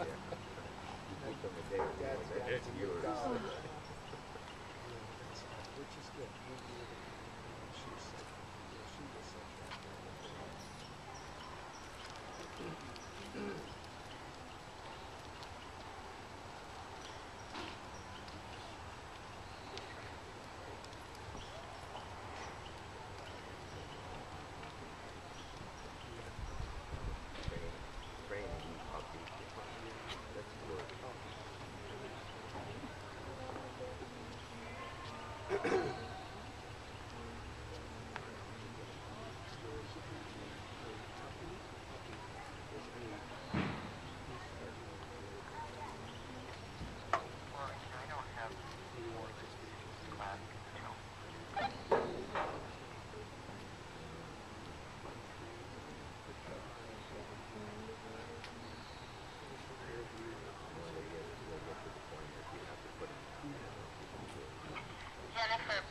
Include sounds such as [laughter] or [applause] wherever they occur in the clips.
yeah. You took a Which is good.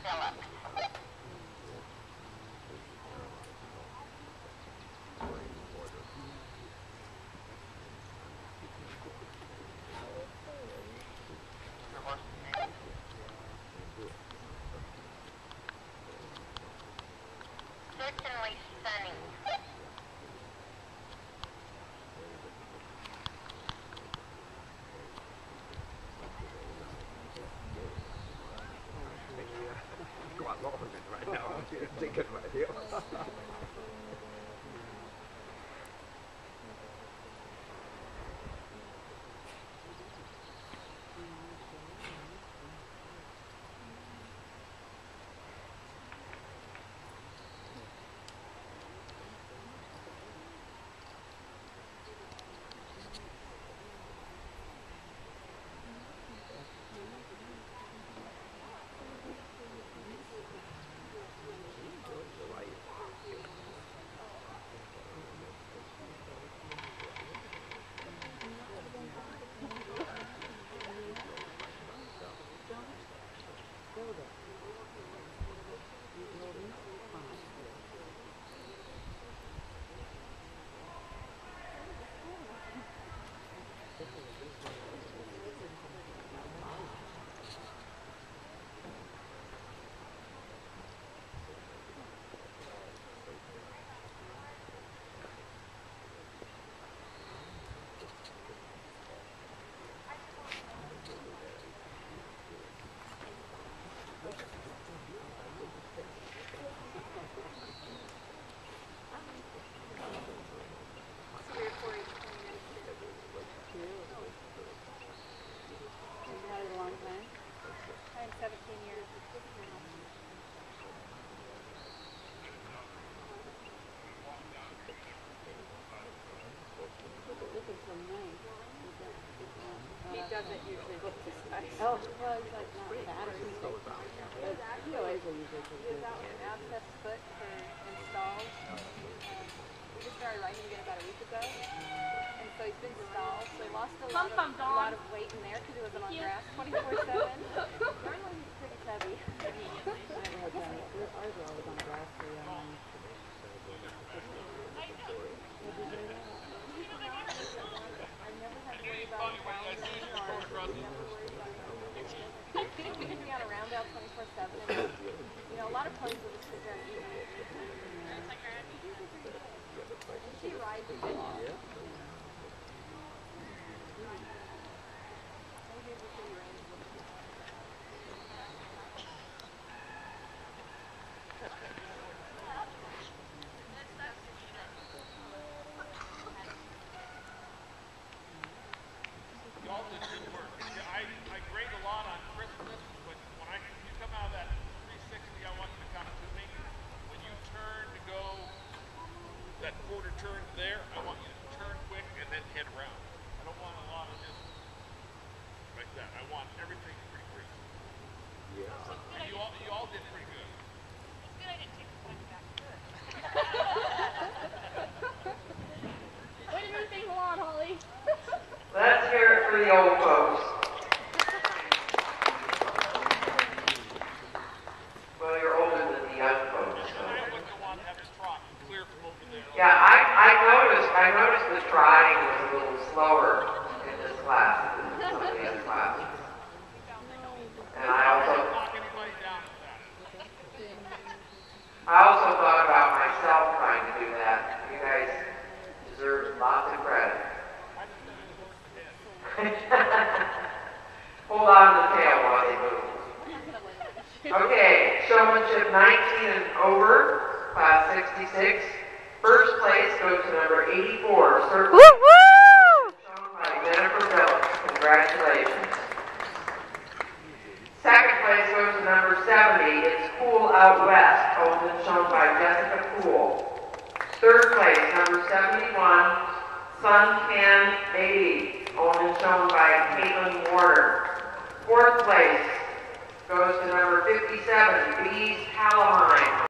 Phillips. Sirtainly stunning. 这个买掉 He doesn't usually look this nice. Oh, well, he's like not bad or anything. But he always will usually do good. out with an abscess foot for installs. Um, we just started riding again about a week ago. And so he's been stalled. So he lost a lot, of, a lot of weight in there because he wasn't on grass 24 7. [laughs] Normally he's pretty chubby. [laughs] I never had done it. Ours were always on grass for young. I never had to worry about him falling in the car. He could be on a round out 24 7. And, you know, a lot of ponies will just sit there and eat. She rides a bit. Y'all did good work. I, I grade a lot on Christmas, but when I, you come out of that 360, I want you to come to me. When you turn to go that quarter turn there, I want you to turn quick and then head around. I don't want a lot of just like that. I want everything pretty crisp. And you all, you all did pretty good. Way to move things along, Holly. Let's hear it for the old folks. Well, you're older than the young folks, so. I wouldn't want to have a trot clear from over there. Yeah, I, I noticed, I the was a little slower in this class than some of the other classes. And I also. I also thought about myself trying to do that. You guys deserve lots of credit. [laughs] Hold on to the tail while they move. Okay, showmanship 19 and over, class 66. First place goes to number 84, Circle. Shown by Jennifer Phillips. Congratulations. Second place goes to number 70, It's Cool Out West, owned and shown by Jessica Poole. Third place, number 71, Sun Can 80, owned and shown by Caitlin Warner. Fourth place goes to number 57, Bees Calamine,